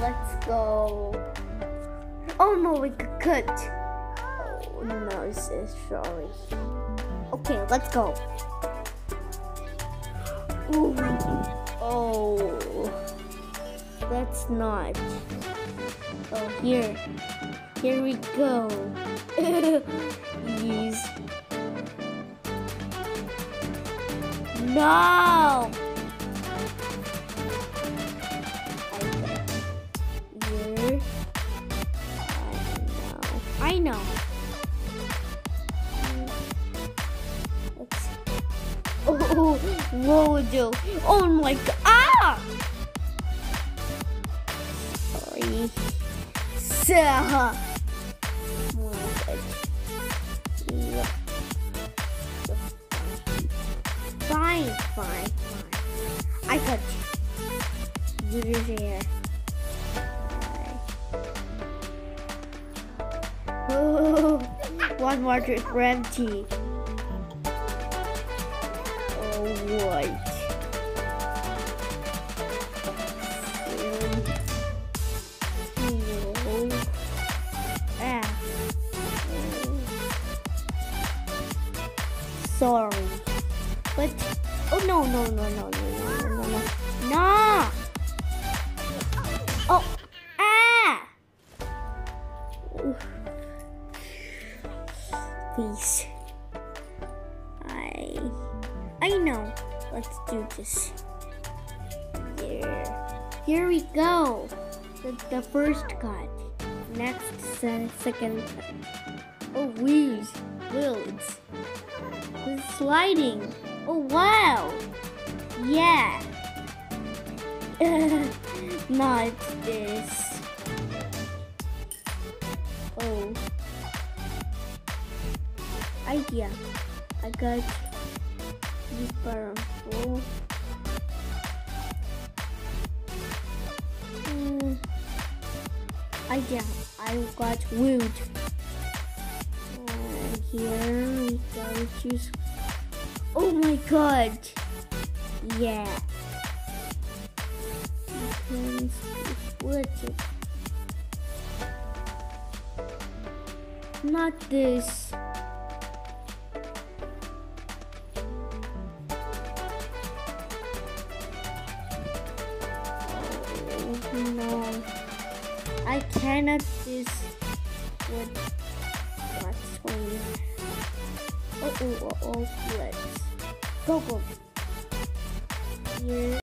let's go. Oh no, we could. Oh no, sorry. Okay, let's go. Ooh. Oh, that's not. Oh, here. Here we go. Use. No! I know. Let's Oh, whoa, Joe. Oh my god. Ah! Sorry. So. Fine, fine, fine. I got you. You just one for empty. Oh, what? Ah. Sorry. But oh no no no no no no no no no. Please. I I know. Let's do this. There. Here we go. The, the first cut. Next se second cut. Oh wheels. Wheels. This is sliding. Oh wow! Yeah. Not this. Oh. Idea. I got this bottom. Oh. Mm. Idea. I got wood. And here we go choose Oh my god. Yeah. Split it. Not this. No. I cannot this with what's going Oh, oh, oh, oh, let's go, go. Here.